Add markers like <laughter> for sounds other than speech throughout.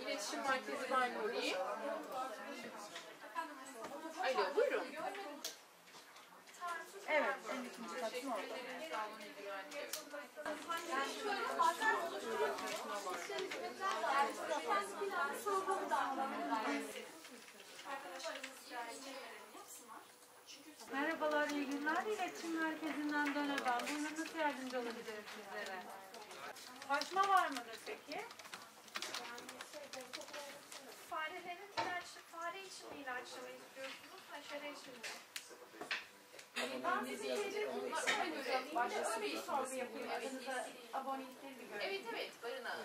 İletişim Merkezi Nuri. Alo, buyurun. Evet, en ikinci. Merhabalar, iyi günler. İletişim Merkezi'nden Döne ben. Buyurun nasıl yardımcı olabilirim sizlere? Açma var mıdır peki? Farelerin ilaç, fare için mi ilaçlama istiyorsunuz, haşere için mi? Onlar ona göre başka bir sorgu yapayım. Evet, evet, evet, barınağı.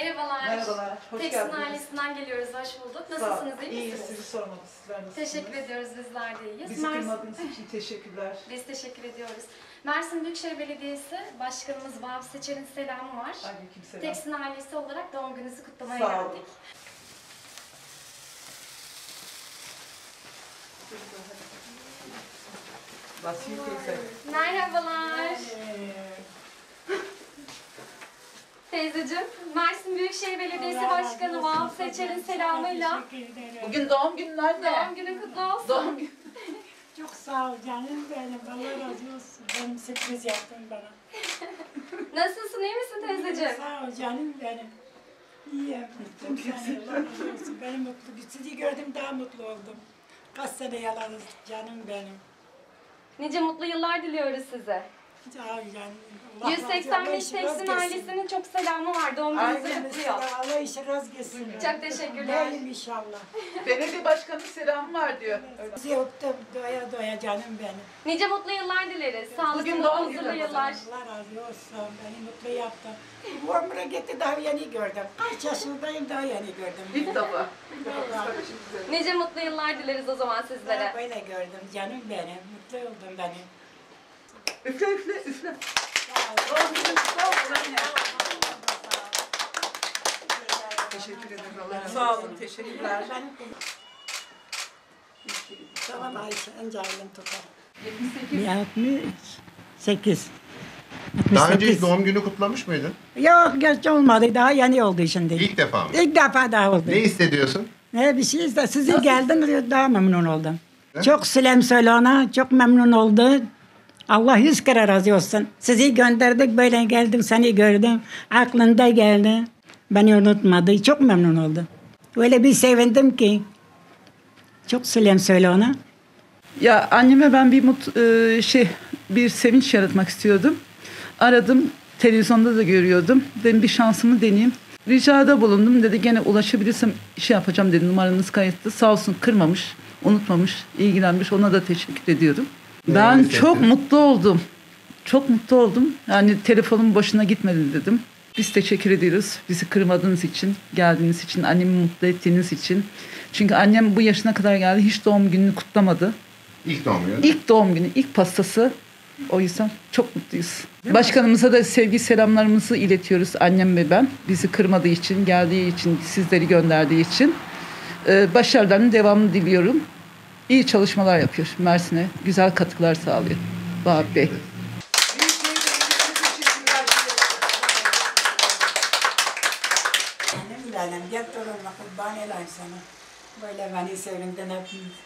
Merhabalar. Merhabalar, hoş Teksin geldiniz. ailesinden geliyoruz, hoş bulduk. Nasılsınız, iyi İyiyiz, misiniz? sizi sormalı. Sizler nasılsınız? Teşekkür ediyoruz, bizler de iyiyiz. Bizi kırmadığınız <laughs> için teşekkürler. biz teşekkür ediyoruz. Mersin Büyükşehir Belediyesi Başkanımız Vahap Seçer'in selamı var. Aleykümselam. Teksin ailesi olarak doğum gününüzü kutlamaya Sağ olun. geldik. Teyze. Merhabalar. Teyzeciğim, Mersin Büyükşehir Belediyesi Başkanı Vahap Seçer'in selamıyla Bugün doğum günün anne. doğum günün kutlu olsun. Doğum günü. <laughs> Çok sağ ol canım benim. Allah razı olsun. Benim sürpriz yaptın bana. Nasılsın, iyi misin teyzeciğim? Sağ ol canım benim. İyiyim. Tüm seni Allah razı olsun. Benim mutlu. Sizi gördüm daha mutlu oldum. Kaç sene yalanız canım benim. Nice mutlu yıllar diliyoruz size. Razı olsun. 185 Allah işi Teksin ailesinin çok selamı var. Doğum gününüzü Aynen kutluyor. Allah işi razı gelsin. Çok teşekkürler. Neyim inşallah. <laughs> Belediye başkanının selamı var diyor. Sizi öptüm doya doya canım benim. Nice mutlu yıllar dileriz. Sağlıklı, Bugün doğum huzurlu günü. yıllar. Allah razı olsun. Beni mutlu yaptın. Bu ömre gitti daha yeni gördüm. Kaç yaşındayım daha yeni gördüm. İlk defa. Nice mutlu yıllar dileriz o zaman Ben sizlere. böyle gördüm canım benim. Mutlu oldum benim. Üfle üfle üfle. Teşekkür ederim. Allah razı olsun. Sağ olun, teşekkürler. Tamam Ayşe, önce ailem tutar. 78. Daha önce hiç doğum günü kutlamış mıydın? Yok geç olmadı daha yeni oldu şimdi. İlk defa mı? İlk defa daha oldu. Ne hissediyorsun? Ne bir şey işte sizi geldin daha memnun oldum. Ne? Çok selam söyle ona çok memnun oldu. Allah yüz kere razı olsun. Sizi gönderdik böyle geldim seni gördüm. Aklında geldi. Beni unutmadı. Çok memnun oldum. Öyle bir sevindim ki. Çok selam söyle ona. Ya anneme ben bir mut e, şey bir sevinç yaratmak istiyordum. Aradım. Televizyonda da görüyordum. Dedim bir şansımı deneyeyim. Ricada bulundum. Dedi gene ulaşabilirsem şey yapacağım dedi. Numaranız kayıtlı. Sağ olsun kırmamış, unutmamış, ilgilenmiş. Ona da teşekkür ediyorum. Ben çok mutlu oldum. Çok mutlu oldum. Yani telefonum boşuna gitmedi dedim. Biz teşekkür ediyoruz. Bizi kırmadığınız için, geldiğiniz için, annemi mutlu ettiğiniz için. Çünkü annem bu yaşına kadar geldi. Hiç doğum gününü kutlamadı. İlk doğum günü. İlk doğum günü, ilk pastası. O yüzden çok mutluyuz. Başkanımıza da sevgi selamlarımızı iletiyoruz annem ve ben. Bizi kırmadığı için, geldiği için, sizleri gönderdiği için. Ee, başarılarının devamını diliyorum. İyi çalışmalar yapıyor Mersin'e. Güzel katkılar sağlıyor. Vahap Bey. Gel torunla kurban elayım sana. Böyle beni sevindin hepiniz.